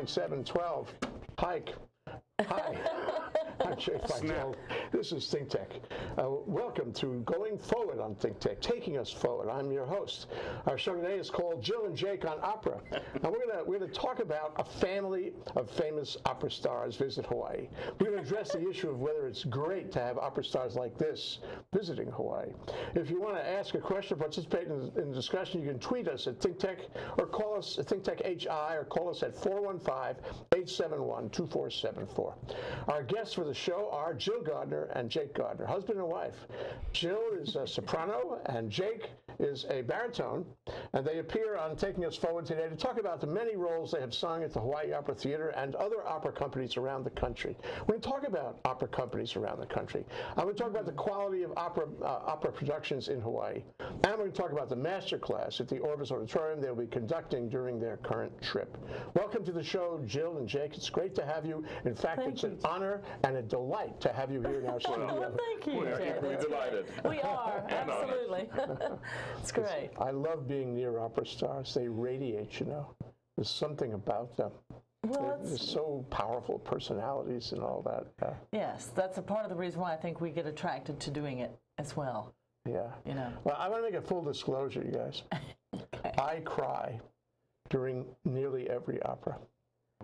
9712. Pike. Hi. I'm Jay Fidel. This is Think Tech. Uh, welcome to Going Forward on Think Tech, taking us forward. I'm your host. Our show today is called Jill and Jake on Opera. Now we're gonna we're gonna talk about a family of famous opera stars visit Hawaii. We're gonna address the issue of whether it's great to have opera stars like this visiting Hawaii. If you want to ask a question, or participate in, in the discussion, you can tweet us at Think Tech or call us at Think Tech HI or call us at 415-871-2474. Our guests for the show are Jill Gardner and Jake Gardner, husband and wife. Jill is a soprano and Jake is a baritone, and they appear on Taking Us Forward today to talk about the many roles they have sung at the Hawaii Opera Theater and other opera companies around the country. We're going to talk about opera companies around the country. I'm going to talk about the quality of opera, uh, opera productions in Hawaii. And I'm going to talk about the master class at the Orvis Auditorium they'll be conducting during their current trip. Welcome to the show, Jill and Jake. It's great to have you. In fact, Thank it's you. an honor and a delight to have you here in our studio. Well, thank you. We're equally delighted. We are, And honored. Absolutely. it's great. I love being near opera stars. They radiate, you know. There's something about them. Well, They're, they're so powerful personalities and all that. Uh, yes, that's a part of the reason why I think we get attracted to doing it as well. yeah. You know. Well, I want to make a full disclosure, you guys. I cry during nearly every opera.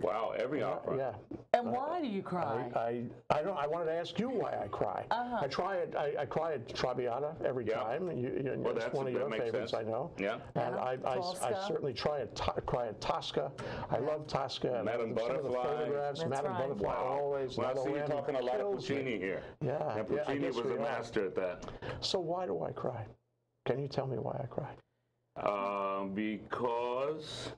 Wow, every opera. Yeah. And why do you cry? I, I don't. I wanted to ask you why I cry. Uh-huh. I try it. I, I cry at Traviata every Yeah. time. You, you, Well, it's that's- one of that your favorites, sense. I know. Yeah. And Yeah. I, I, I Tosca. certainly try at to, cry at Tosca. I love Tosca. and Madame some of the Butterfly. photographs. That's Madame right. Butterfly always. Well, I see you Lamb talking a lot of kills me. Puccini here. Yeah, And yeah, I Puccini guess was we a are. master at that. So why do I cry? Can you tell me why I cry? Um, because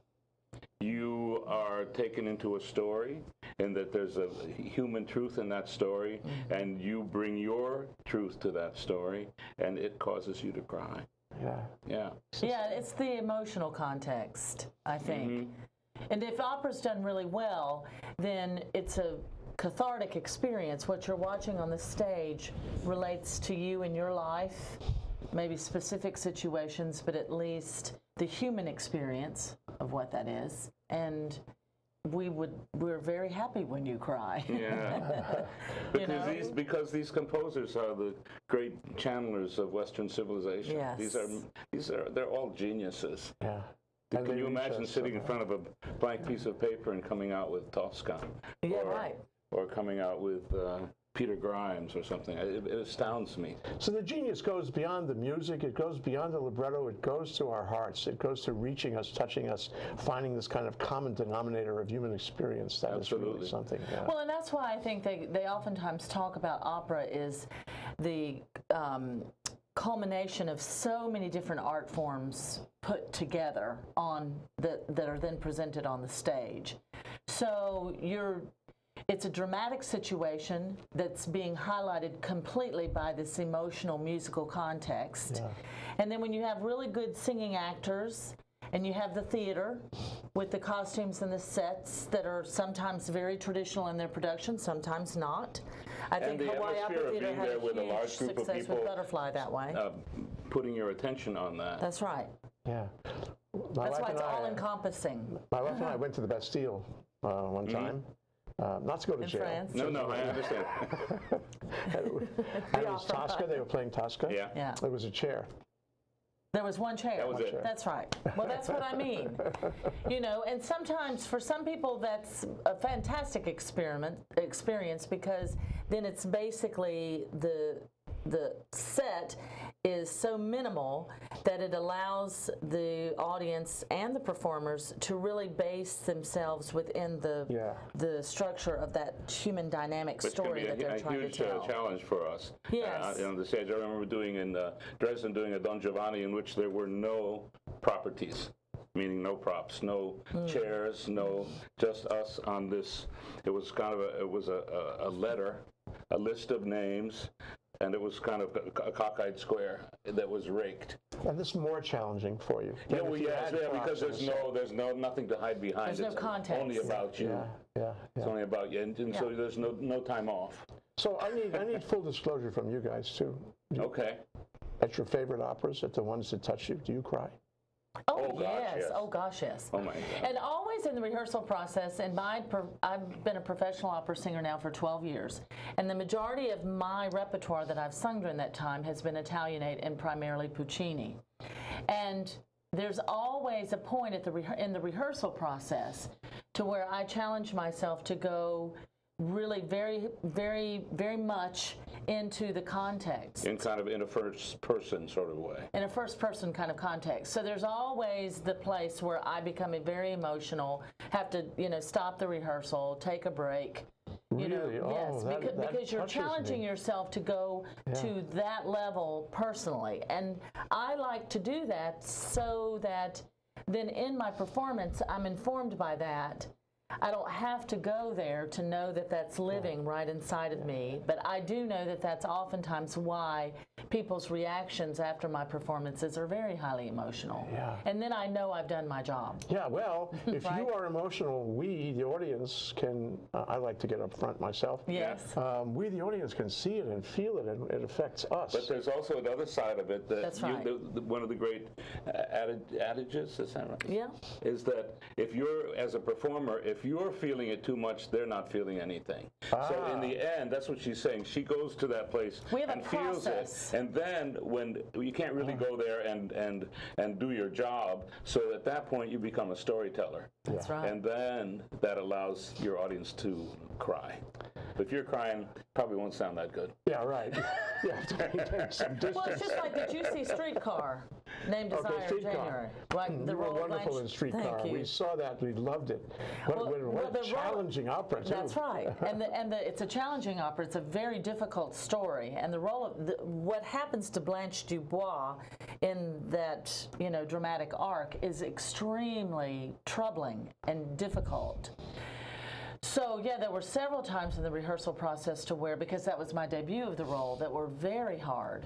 you are taken into a story and that there's a human truth in that story and you bring your truth to that story and it causes you to cry. Yeah. Yeah. yeah, it's the emotional context, I think. Mm-hmm. And if opera's done really well, then it's a cathartic experience. What you're watching on the stage relates to you in your life, maybe specific situations, but at least the human experience of what that is. And we would we're very happy when you cry. Yeah. because know? these because these composers are the great channelers of Western civilization. These are these are they're all geniuses. Yeah. And Can you imagine us sitting in front of a blank piece of paper and coming out with Tosca? Yeah, or, right. Or coming out with uh, Peter Grimes or something. It, it astounds me. So the genius goes beyond the music, it goes beyond the libretto, it goes to our hearts, it goes to reaching us, touching us, finding this kind of common denominator of human experience That is really something. Yeah. Well, and that's why I think they, they oftentimes talk about opera is the um, culmination of so many different art forms put together on that that are then presented on the stage. So you're it's a dramatic situation that's being highlighted completely by this emotional musical context. And then when you have really good singing actors and you have the theater with the costumes and the sets that are sometimes very traditional in their production, sometimes not. I think the Hawaii Opera Theater being had a with a huge large group of success people, with Butterfly that way. Uh, putting your attention on that. That's right. yeah. My That's why it's all encompassing. My wife and I went to the Bastille uh, one time. Uh, not to go to In jail. France? no, no, I understand. And it was, and it was Tosca. They were playing Tosca. Yeah. Yeah. It was a chair. There was one chair. That was it. That's right. Well, that's what I mean. You know, and sometimes for some people that's a fantastic experiment experience because then it's basically the the set is so minimal that it allows the audience and the performers to really base themselves within the Yeah. the structure of that human dynamic Which can story be a, that they're a trying huge to uh, tell. challenge for us. Yes. Uh, on the stage, I remember doing in uh, Dresden doing a Don Giovanni in which there were no properties, meaning no props, no Hmm. chairs, no just us on this. It was kind of a, it was a, a, a letter, a list of names, and it was kind of a, a cockeyed square that was raked. And this is more challenging for you. Yeah, than well, if you yes, yeah, because there's no, there's no nothing to hide behind. There's no it's context. Only about you. Yeah, yeah, yeah. It's only about you, and, and so there's no no time off. So I need I need full disclosure from you guys too. Okay. At your favorite operas, at the ones that touch you, do you cry? Oh, Oh, gosh, yes. yes. Oh gosh, yes. Oh, my God. And always in the rehearsal process, and my I've been a professional opera singer now for 12 years, and the majority of my repertoire that I've sung during that time has been Italianate and primarily Puccini. And there's always a point at the in the rehearsal process to where I challenge myself to go really very, very, very much into the context In kind of in a first person sort of way. in a first person kind of context. So there's always the place where I become very emotional, have to, you know, stop the rehearsal, take a break. You know, Really? Oh, yes, that- because, that because you're challenging me. yourself to go to that level personally. And I like to do that so that then in my performance, I'm informed by that. I don't have to go there to know that that's living right. inside of me, but I do know that that's oftentimes why people's reactions after my performances are very highly emotional. Yeah. And then I know I've done my job. Yeah, well, if Right. you are emotional, we, the audience, can, uh, I like to get up front myself. Yes. Um, we, the audience, can see it and feel it, and it affects us. But there's also another side of it that That's you, right. the, the, one of the great uh, adages, is that right? Yeah. Is that if you're, as a performer, if you're feeling it too much, they're not feeling anything. Ah. So in the end, that's what she's saying. She goes to that place We have a and feels process. it. And then when you can't really ah. go there and, and, and do your job, so at that point you become a storyteller. That's right. And then that allows your audience to cry. If you're crying, probably won't sound that good. yeah, right. you have some distance. Well, it's just like the Juicy Streetcar named Desire Okay, Streetcar. January? Right, the you were wonderful Blanche- in Streetcar. We saw that. We loved it. What, Well, what, what well, a the role- challenging opera, too. That's right, and the, and the, it's a challenging opera. It's a very difficult story, and the role of the, what happens to Blanche Dubois in that you know dramatic arc is extremely troubling and difficult. So yeah, there were several times in the rehearsal process to where because that was my debut of the role that were very hard.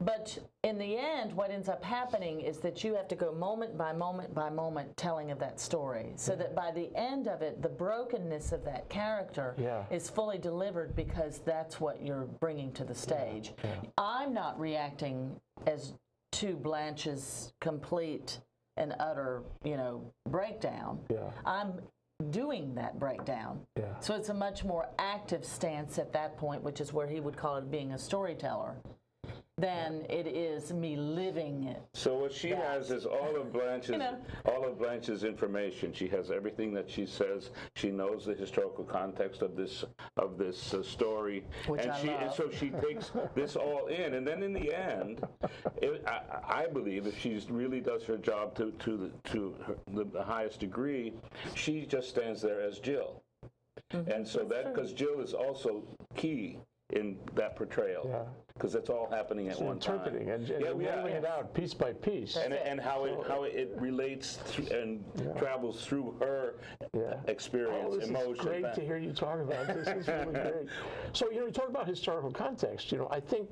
But in the end, what ends up happening is that you have to go moment by moment by moment telling of that story, so that by the end of it, the brokenness of that character Yeah. is fully delivered because that's what you're bringing to the stage. I'm not reacting as to Blanche's complete and utter, you know, breakdown. Yeah. I'm doing that breakdown. Yeah. So it's a much more active stance at that point, which is where he would call it being a storyteller, than it is me living it. So what she has is all of Blanche's You know. all of Blanche's information. She has everything that she says. She knows the historical context of this of this uh, story, Which and I she love. so she takes this all in, and then in the end, it, I, I believe if she really does her job to to the, to her, the, the highest degree, she just stands there as Jill, Mm-hmm. and so that because Jill is also key in that portrayal. Yeah. Because it's all happening at one time. interpreting and, and yeah, yeah, rolling it out piece by piece. and, and how it how it relates and travels through her Yeah. experience, Oh, this emotion. is great to hear you talk about this. is really great. So, you know, you talk about historical context. You know, I think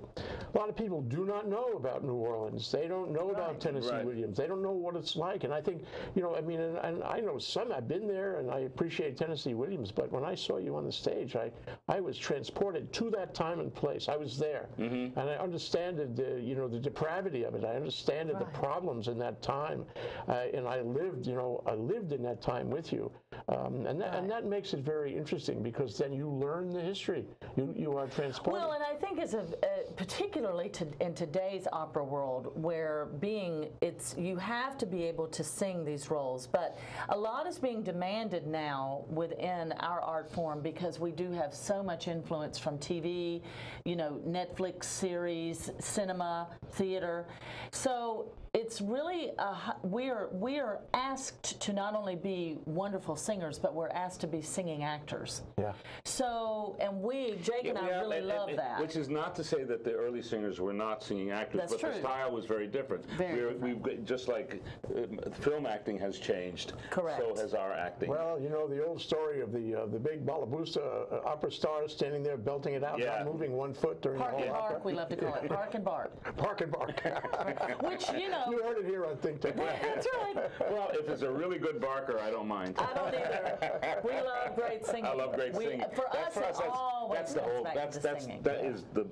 a lot of people do not know about New Orleans. They don't know about Tennessee Right. Williams. They don't know what it's like. And I think, you know, I mean, and, and I know some. I've been there, and I appreciate Tennessee Williams. But when I saw you on the stage, I I was transported to that time and place. I was there, mm-hmm. Mm-hmm. and I understood the, you know, the depravity of it. I understood the problems in that time, uh, and I lived, you know, I lived in that time with you, um, and that, and that makes it very interesting because then you learn the history. You you are transported. Well, and I think as a, uh, particularly to, in today's opera world, where being it's you have to be able to sing these roles, but a lot is being demanded now within our art form because we do have so much influence from TV, you know, Netflix series, cinema, theater. So it's really a, we are we are asked to not only be wonderful singers, but we're asked to be singing actors. yeah. So, and we, Jake and I Yeah, really and- love and- that. Which is not to say that the early singers were not singing actors, That's but the style was very different. Very We're- different. We've just like uh, film acting has changed, Correct. so has our acting. Well, you know the old story of the uh, the big Balabusta uh, opera star standing there belting it out, Yeah. not moving one foot during Park the whole opera. Bark, we love to call it. Park and bark. Park and bark. Which, you know. you heard it here on Think Tank. that's right. well, if it's a really good barker, I don't mind. I don't either. We love great singing. I love great We- singing. For That's us, it that's, always that's the comes whole. That's to that's singing. that is the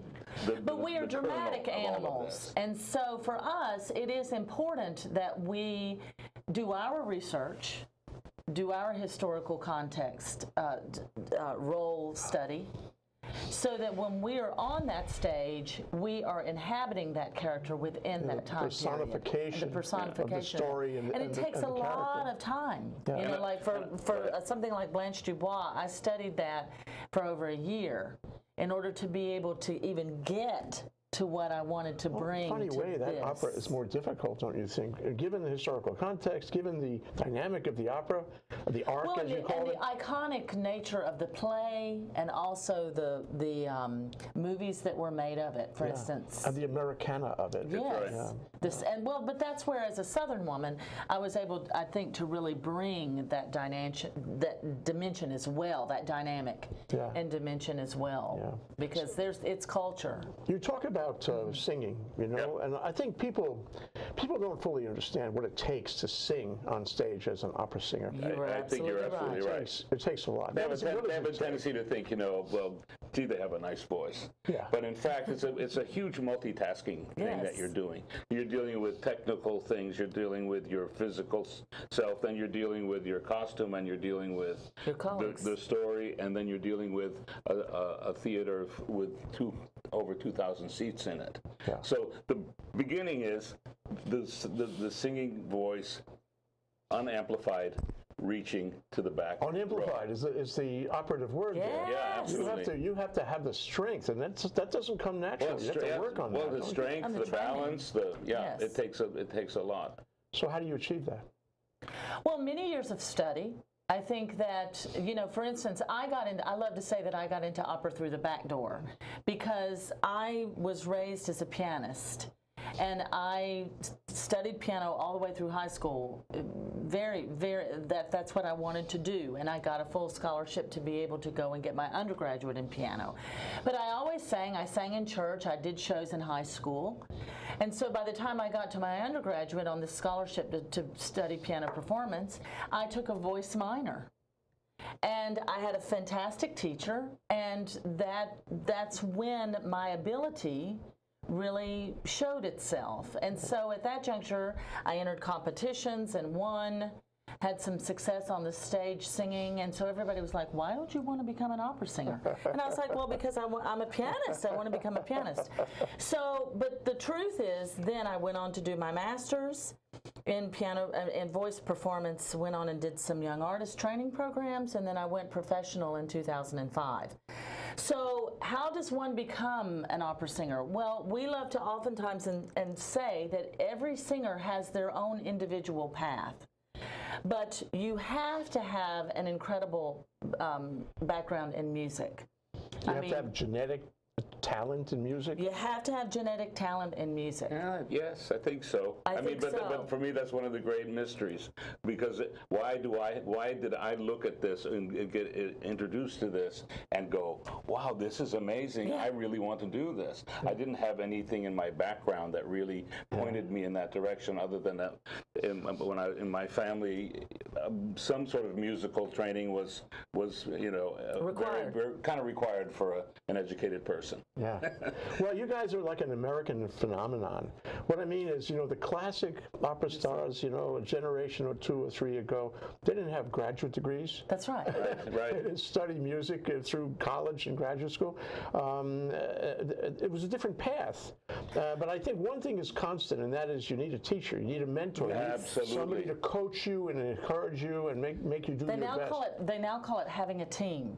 the, But the- we are dramatic of all of animals. And so for us, it is important that we do our research, do our historical context uh, d- uh, role study, so that when we are on that stage, we are inhabiting that character within that time personification period. of The the story and the- and it and the- takes and a the lot of time. Yeah. You know, like for, for uh, something like Blanche Dubois, I studied that for over a year in order to be able to even get to what I wanted to bring Funny way, that this. opera is more difficult, don't you think? Uh, Given the historical context, given the dynamic of the opera, the arc, well, as and, you the, call and it. the iconic nature of the play, and also the the um, movies that were made of it. For instance, and the Americana of it. Yes. right. This and well, but that's where, as a Southern woman, I was able, I think, to really bring that dimension, that dimension as well, that dynamic Yeah. and dimension as well, Yeah. because there's it's culture. You talk about uh, singing, you know, and I think people people don't fully understand what it takes to sing on stage as an opera singer. You are I think you're absolutely absolutely It right. takes, it takes a lot. They have, a, ten- they have a tendency to think, you know, well, gee, they have a nice voice. Yeah. But in fact, it's a it's a huge multitasking thing that you're doing. You're dealing with technical things. You're dealing with your physical self. Then you're dealing with your costume, and you're dealing with Your the, the story, and then you're dealing with a, a, a theater with two over 2,000 seats in it. Yeah. So the beginning is the, the the singing voice, unamplified, reaching to the back. row. Unamplified is the, is the operative word there. Yeah, Yes. You have absolutely. to you have to have the strength, and that's that doesn't come naturally. Well, you have to work on well, that. the strength, the, the balance, the yeah, Yes. it takes a it takes a lot. So how do you achieve that? Well, many years of study. I think that, you know, for instance, I got into, I love to say that I got into opera through the back door because I was raised as a pianist and I studied piano all the way through high school. Very, very, that, that's what I wanted to do. And I got a full scholarship to be able to go and get my undergraduate in piano. But I always sang. I sang in church. I did shows in high school. And so by the time I got to my undergraduate on this scholarship to, to study piano performance, I took a voice minor. And I had a fantastic teacher, and that that's when my ability really showed itself. And so at that juncture, I entered competitions and won, had some success on the stage singing. And so everybody was like, Why don't you want to become an opera singer? And I was like, Well, because I'm a pianist. I want to become a pianist. So, but the truth is, then I went on to do my master's in piano uh, and and voice performance went on and did some young artist training programs and then i went professional in 2005 so how does one become an opera singer? Well we love to oftentimes and, and say that every singer has their own individual path. But you have to have an incredible um, background in music. You I have mean- to have genetic talent in music. you have to have genetic talent in music Yeah, yes, I think so. I mean, think but, so. but for me, that's one of the great mysteries because why do I? Why did I look at this and get introduced to this and go, "Wow, this is amazing! Yeah. I really want to do this." I didn't have anything in my background that really pointed me in that direction, other than that, in, my- when I in my family, um, some sort of musical training was was you know uh, Required. very, very kind of required for a, an educated person. Yeah. well, you guys are like an American phenomenon. What I mean is, you know, the classic opera stars, you know, a generation or two or three ago, they didn't have graduate degrees. that's right They Right. didn't study music uh, through college and graduate school. Um, uh, it was a different path. Uh, but I think one thing is constant, and that is you need a teacher, you need a mentor, you need Absolutely. somebody to coach you and encourage you and make, make you do They your now best. call it they now call it having a team.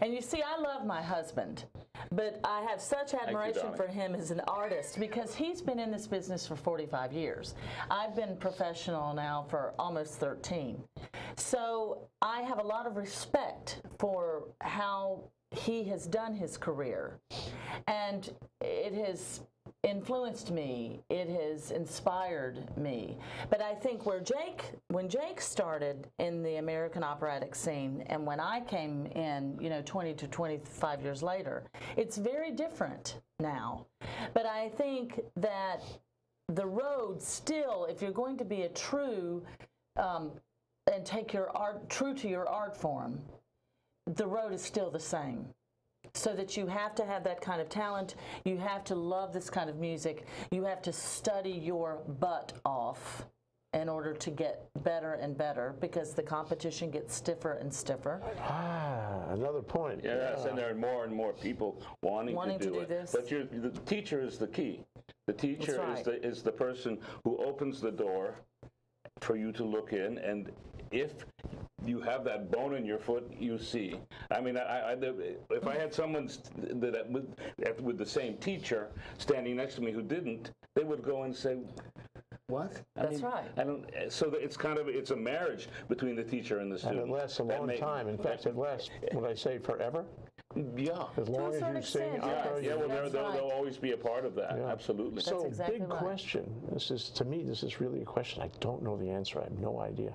And you see, I love my husband, but I have such admiration darling. for him as an artist because he's been in this business for 45 years. I've been professional now for almost 13. So I have a lot of respect for how he has done his career. And it has influenced me. It has inspired me. But I think where Jake, when Jake started in the American operatic scene, and when I came in, you know, 20 to 25 years later, it's very different now. But I think that the road still, if you're going to be a true um, and take your art true to your art form, the road is still the same. So that you have to have that kind of talent. You have to love this kind of music. You have to study your butt off in order to get better and better because the competition gets stiffer and stiffer. Ah, another point. Yes, and there are more and more people wanting, Wanting to to do do it. this. But you're, the teacher is the key. The teacher right. is the is the person who opens the door for you to look in, and if you have that bone in your foot, you see. I mean, I, I, if I had someone that that with, with the same teacher standing next to me who didn't, they would go and say. What? I That's right. I don't. So it's kind of it's a marriage between the teacher and the And student. it lasts a long may- time. In fact, it lasts, would I say forever? Yeah. As long as you sing extent, opera, yes. Yeah, well, there, That's there'll, right. there'll always be a part of that. Absolutely. So, exactly big right. question. This is to me. This is really a question. I don't know the answer. I have no idea.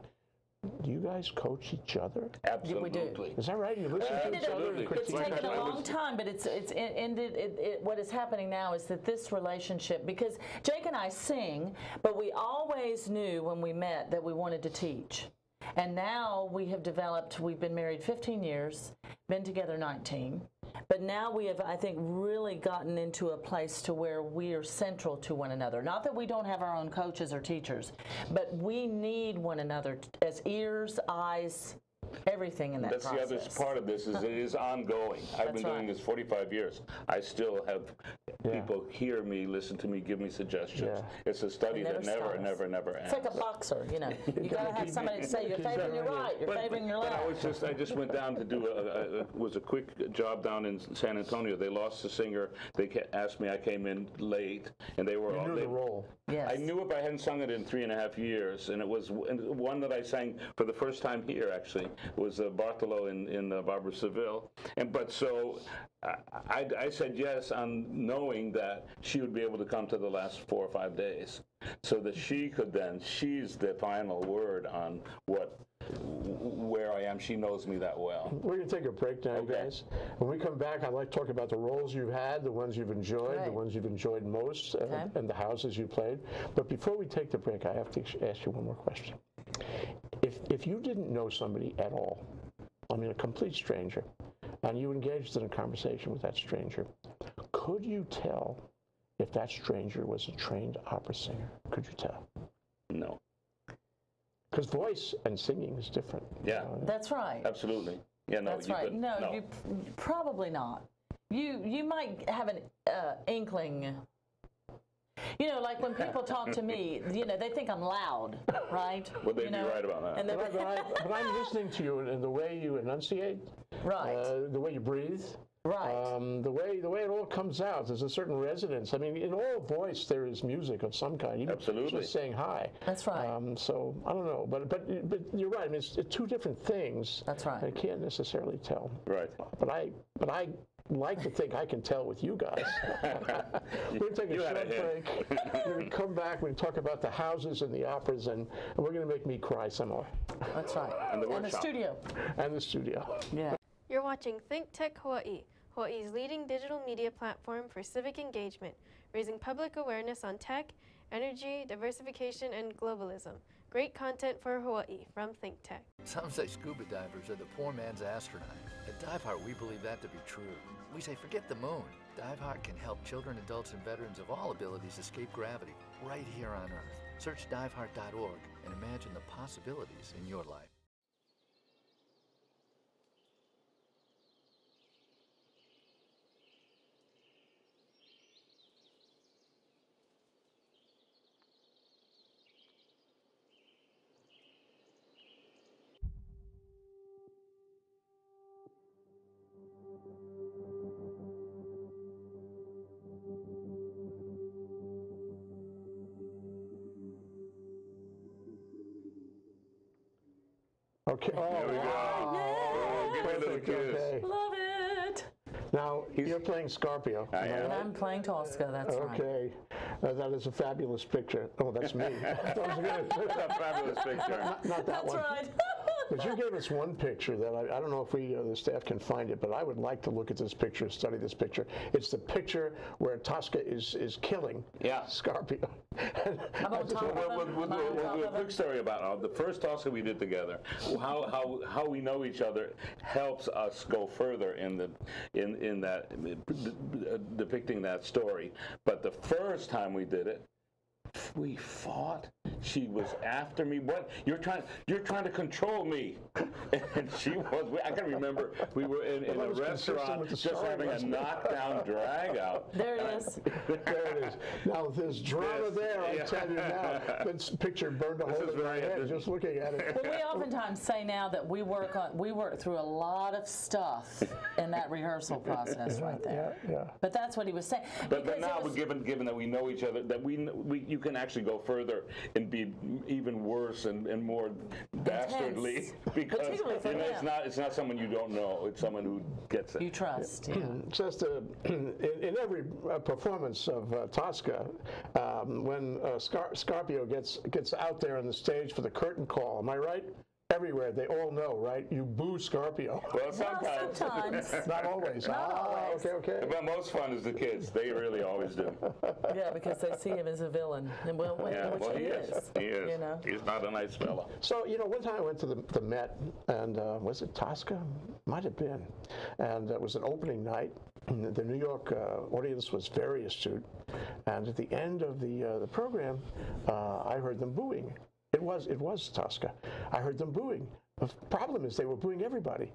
Do you guys coach each other? Absolutely. Is that right? You listen to each other and It's taken a long time, but it's it's ended. It, it, what is happening now is that this relationship, because Jake and I sing, but we always knew when we met that we wanted to teach, and now we have developed. We've been married 15 years, been together 19, but now we have, I think, really gotten into a place to where we are central to one another. Not that we don't have our own coaches or teachers, but we need one another as ears, eyes, everything in that That's process. the other part of this is it is ongoing. I've been doing right. this 45 years. I still have people hear me, listen to me, give me suggestions. Yeah. It's a study It that never never, stops. never, never ends. It's like a boxer, you know. You gotta have somebody to say you're favoring your right. right, you're But, favoring your but I was just I just went down to do a, a, a was a quick job down in San Antonio. They lost the singer. They asked me. I came in late, and they were You all knew they, the role. Yes. I knew it, but I hadn't sung it in three and a half years, and it was one that I sang for the first time here. Actually, was uh, Bartolo in in uh, Barber of Seville, and but so I, I, I said yes on knowing that she would be able to come to the last four or five days, so that she could then she's the final word on what where I am. She knows me that well. We're going to take a break now, Okay. guys. When we come back, I'd like to talk about the roles you've had, the ones you've enjoyed, the ones you've enjoyed most, uh, Okay. and the houses you played. But before we take the break, I have to ask you one more question. If, if you didn't know somebody at all, I mean a complete stranger, and you engaged in a conversation with that stranger, could you tell if that stranger was a trained opera singer? Could you tell? No. Because voice and singing is different. Yeah. That's right. Absolutely. Yeah. No. That's you right. couldn't. No, you probably not. You you might have an uh, inkling. You know, like when people talk to me, you know, they think I'm loud, right? Would they you be right about that? And they But, I, but, I, but I'm listening to you and the way you enunciate, right, uh, the way you breathe, right. um, the way the way it all comes out. There's a certain resonance. I mean, in all voice there is music of some kind. Even Absolutely. Just saying hi. That's right. Um, so I don't know, but but but you're right. I mean, it's, it's two different things. That's right. I can't necessarily tell. Right. But I but I like to think I can tell with you guys. we're going to take a You short a hint. break. We're going to come back. We're going to talk about the houses and the operas, and, and we're going to make me cry some more. That's right. And the and the studio. And the studio. Yeah. You're watching Think Tech Hawaii, Hawaii's leading digital media platform for civic engagement, raising public awareness on tech, energy, diversification, and globalism. Great content for Hawaii from Think Tech. Some say scuba divers are the poor man's astronaut. DiveHeart, we believe that to be true. We say forget the moon. DiveHeart can help children, adults, and veterans of all abilities escape gravity right here on Earth. Search diveheart.org and imagine the possibilities in your life. Okay. Oh, There we go. wow. Oh, give me a little Perfect, okay. Love it. Now, you're playing Scarpia. I am am. And? I'm playing Tosca. That's right. Okay. Uh, that is a fabulous picture. Oh, that's me. I thought it was gonna- That's a fabulous picture. not that That's one. right. But you gave us one picture that I, I don't know if we, uh, the staff can find it, but I would like to look at this picture, study this picture. It's the picture where Tosca is is killing Yeah. Well, we'll, we'll, I on we'll do a quick story about uh, the first Tosca we did together. How, how, how we know each other helps us go further in the in in that uh, depicting that story. But the first time we did it, we fought. She was after me. What you're trying? You're trying to control me, and she was. I can remember we were in, in a restaurant just having a wasn't knockdown drag out. There it is. there it is. Now there's drama Yes. there. I Yeah. tell you now. This picture burned a hole in my head just looking at it. Well, we oftentimes say now that we work on we work through a lot of stuff in that rehearsal process right there. yeah. yeah. But that's what he was saying. But, but Because it now, was- given given that we know each other, that we, we you can actually go further and be even worse and, and more dastardly because you know, it's not it's not someone you don't know. It's someone who gets it. you trust. Yeah. Just uh, in, in every uh, performance of uh, Tosca, um, when uh, Scar- Scarpia gets gets out there on the stage for the curtain call, am I right? Everywhere, they all know, right? You boo Scarpia. well, Well, sometimes. sometimes. Not always. Not ah, always. Okay, okay. But most fun is the kids. They really always do. yeah, because they see him as a villain, and well, Yeah, which well, he, he is. He is. You know. He's not a nice fellow. So, you know, one time I went to the, the Met, and uh, was it Tosca? Might have been. And it was an opening night. The New York uh, audience was very astute. And at the end of the, uh, the program, uh, I heard them booing. It was, it was Tosca. I heard them booing. The problem is they were booing everybody.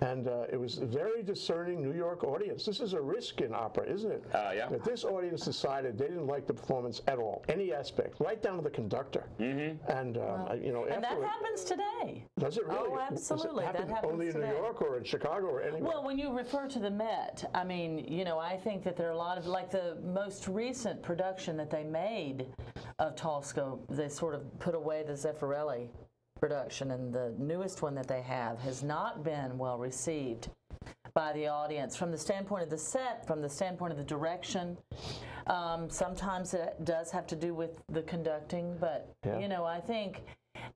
And uh, it was a very discerning New York audience. This is a risk in opera, isn't it? Uh, yeah. That this audience decided they didn't like the performance at all, any aspect, right down to the conductor. Mm-hmm. And, um, I- you know, And that happens today. does it really? Oh, Does it absolutely. That happen happens only in New. York or in Chicago or anywhere? Well, when you refer to the Met, I mean, you know, I think that there are a lot of, like the most recent production that they made of Tosca, they sort of put away the Zeffirelli production, and the newest one that they have has not been well received by the audience from the standpoint of the set, from the standpoint of the direction. Um, sometimes it does have to do with the conducting, but Yeah. you know, I think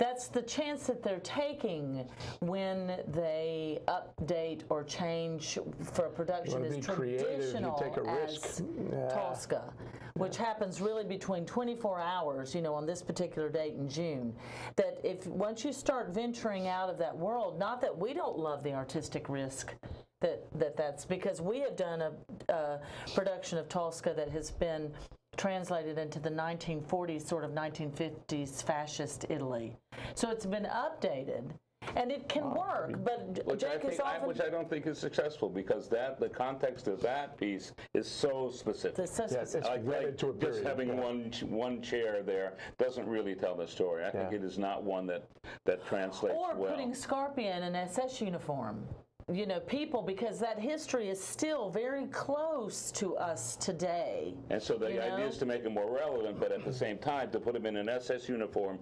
that's the chance that they're taking when they update or change for a production creative, traditional take a risk. as Yeah. Tosca, which happens really between 24 hours, you know, on this particular date in June. That if once you start venturing out of that world, not that we don't love the artistic risk. That, that that's because we have done a, a production of Tosca that has been translated into the 1940s, sort of 1950s fascist Italy. So it's been updated, and it can work. But Which I, Jake is think, I, which I don't think is successful because that the context of that piece is so specific. the so Yeah, it's specific. Like, wedded like to a just having yeah. one one chair there doesn't really tell the story. I think it is not one that that translates or well. putting Scarpia in an SS uniform. You know, people, because that history is still very close to us today. and so the idea know? is to make it more relevant, but at the same time to put them in an SS uniform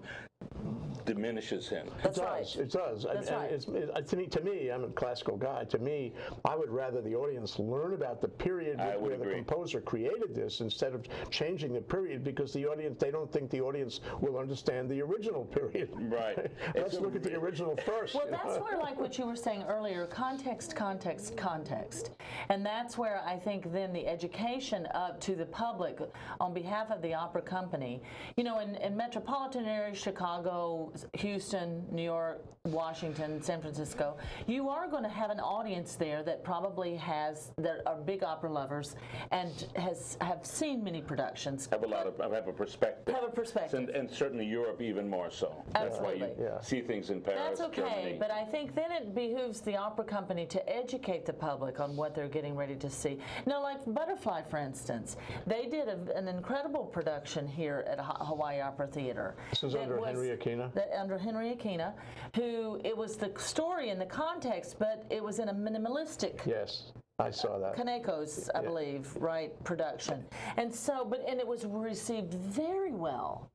diminishes him. That's It right. does. It does. That's and right. It's, it, to me, to me, I'm a classical guy. To me, I would rather the audience learn about the period I would where the composer created this instead of changing the period because the audience they don't think the audience will understand the original period. Right. Let's It's- look at the original first. Well, you know? that's where, like what you were saying earlier, context, context, context. And that's where I think then the education up to the public on behalf of the opera company, you know, in, in metropolitan areas, Chicago, Houston, New York, Washington, San Francisco, you are going to have an audience there that probably has, that are big opera lovers and has have seen many productions. have a lot of have a perspective. Have a perspective. and, and certainly Europe even more so. That's why you Yeah. see things in Paris, That's okay, Germany. but I think then it behooves the opera company to educate the public on what they're getting ready to see. Now, like Butterfly, for instance, they did a, an incredible production here at Hawaii Opera Theater. This is under was- Henry Akina? Under Henry Akina, who it was the story and the context, but it was in a minimalistic Yes, I saw that. Kaneko's, I believe, right, production. And so, but, and it was received very well.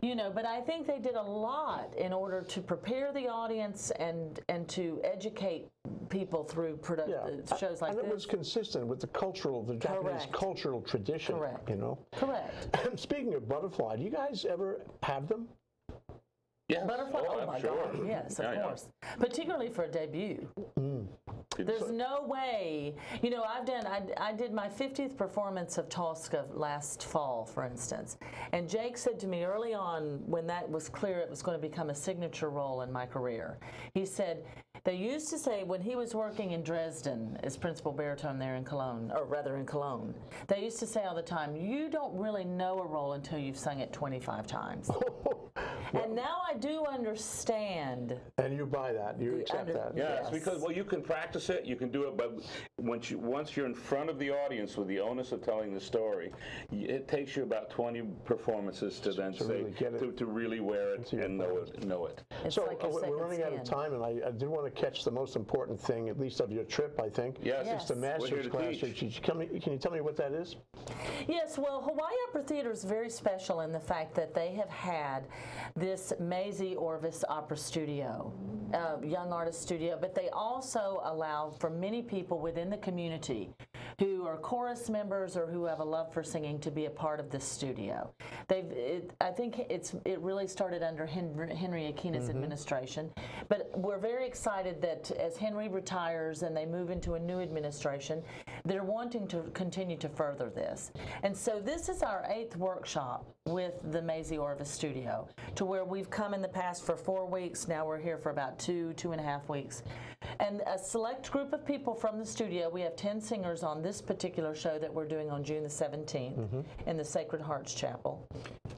You know, but I think they did a lot in order to prepare the audience and and to educate people through produ- Yeah, uh, shows like that. and it this. was consistent with the cultural, the Japanese Correct. cultural tradition. Correct. You know. Correct. Speaking of butterfly, do you guys ever have them? Yes. Butterfly? Oh, oh, I'm my sure. God, yes, of Yeah, yeah. course. Particularly for a debut. Mm. There's no way, you know, I've done, I, I did my 50th performance of Tosca last fall, for instance. And Jake said to me early on, when that was clear it was going to become a signature role in my career, he said, they used to say when he was working in Dresden as principal baritone there in Cologne, or rather in Cologne, they used to say all the time, you don't really know a role until you've sung it 25 times. and now I do understand. And you buy that, you accept under- that. Yeah, it's Yes. because well, you can practice it, you can do it, but once you once you're in front of the audience with the onus of telling the story, it takes you about 20 performances to then To say really get it to, to really wear it your and know it, know it. It's So like uh, we're second running out of time, and I, I did want to catch the most important thing, at least of your trip, I think. Yes. Yes. It's the master's class. Can you, tell me, can you tell me what that is? Yes, well, Hawaii Opera Theater is very special in the fact that they have had this Mae Z. Orvis Opera Studio, uh, young artist studio, but they also allow for many people within the community who are chorus members or who have a love for singing to be a part of this studio. They've, it, I think it's it really started under Henry, Henry Akina's administration, but we're very excited that as Henry retires and they move into a new administration, they're wanting to continue to further this. And so this is our eighth workshop with the Mae Z. Orvis Studio, to where we've come in the past for four weeks. Now we're here for about two, two and a half weeks. And a select group of people from the studio, we have 10 singers on this particular show that we're doing on June the 17th mm-hmm. in the Sacred Hearts Chapel.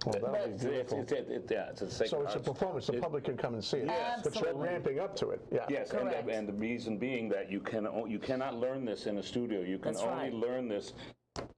Well, that would be beautiful. it's, it, it, yeah, it's a sacred So it's a performance, the It- public can come and see it. Yes. But you're ramping up to it, yeah. Yes, and Correct. the, and the reason being that you can you cannot learn this in a studio. You can That's only right. learn this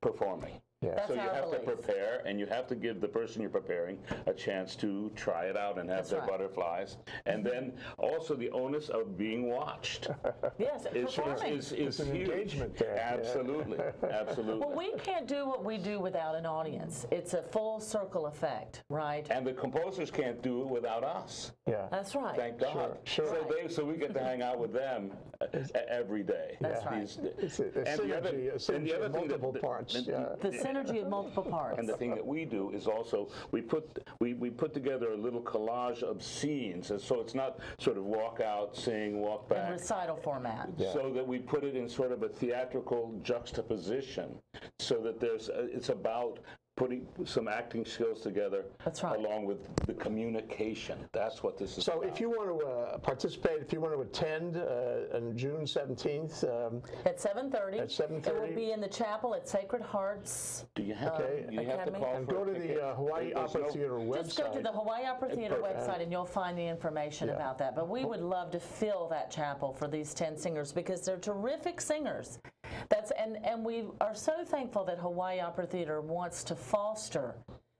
performing. Yeah. That's so you our have to belief. prepare, and you have to give the person you're preparing a chance to try it out and have That's their right. butterflies, and then also the onus of being watched Yes, is, performing. is, is, It's an huge. engagement there, yeah. Absolutely, absolutely. Well, we can't do what we do without an audience. It's a full circle effect, right? and the composers can't do it without us. Yeah. That's right. Thank God. sure. So they, so we get to hang out with them uh, every day. That's right. These- It's a, a and the other- synergy, and the other of thing that- multiple that- parts, and- yeah. The synergy of multiple parts. And the thing that we do is also we put we, we put together a little collage of scenes, and so it's not sort of walk out, sing, walk back. in recital format. So that we put it in sort of a theatrical juxtaposition, so that there's uh, it's about putting some acting skills together, That's right. along with the communication. That's what this is. So about. if you want to uh, participate, if you want to attend uh, on June 17th, um, At 7.30. At 7:30. It will be in the chapel at Sacred Hearts. do you have Okay. to, you have to call and for go to the uh, Hawaii There's Opera no- Theater website. Just go to the Hawaii Opera Theater Perfect. website and you'll find the information Yeah. about that. But we would love to fill that chapel for these 10 singers because they're terrific singers. That's and, and we are so thankful that Hawaii Opera Theater wants to foster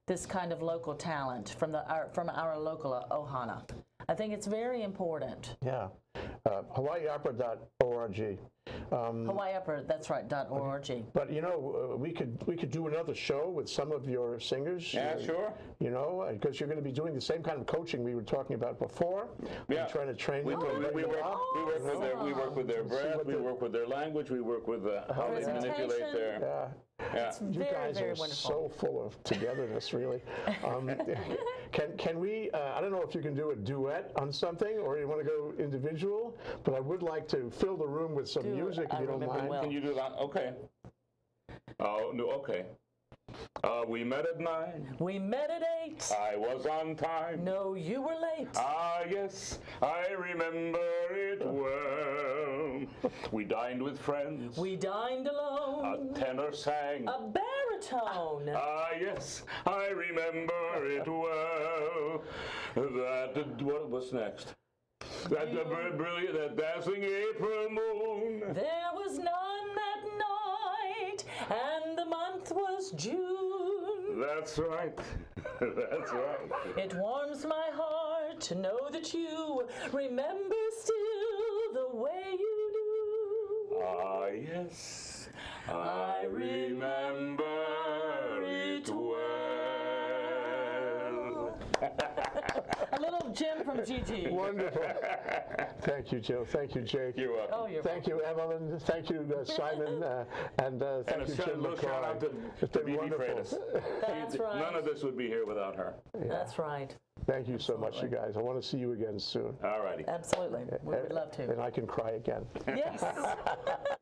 this kind of local talent from the our, from our local uh, Ohana. I think it's very important. Yeah. Uh, HawaiiOpera.org. Um, Hawaii Opera, that's right, dot .org. but you know, uh, we could we could do another show with some of your singers. Yeah, uh, sure. You know, because you're going to be doing the same kind of coaching we were talking about before. Yeah. We're trying to train We, them. we, we, work, op- we work with their we work with their breath, we the- work with their language, we work with uh, how they manipulate their. Yeah. Yeah. You Very, guys very are wonderful. so full of togetherness, really. Um, can can we? Uh, I don't know if you can do a duet on something, or you want to go individual. But I would like to fill the room with some Do music, if I you don't mind. Well. Can you do that? Okay. Oh no. Okay. Uh, we met at nine. We met at 8. I was on time. No, you were late. Ah, yes, I remember it well. We dined with friends. We dined alone. A tenor sang. A baritone. Ah, yes, I remember it well. That what was next? That the br- brilliant, that dazzling April moon. There was none that night, and the month was June. That's right. That's right. It warms my heart to know that you remember still the way you. Ah, yes, I remember it well. A little Jim from Gigi. Wonderful. Thank you, Jill. Thank you, Jake. You're welcome. Oh, you're Thank you, Evelyn. Thank you, uh, Simon. Uh, and uh, thank and a you, shout- Jim little shout out to, McCoy. It's to been Vivi wonderful. Freitas. That's right. None of this would be here without her. That's right. Thank you so much, you guys. I want to see you again soon. All righty. Absolutely. We would love to. And I can cry again. Yes.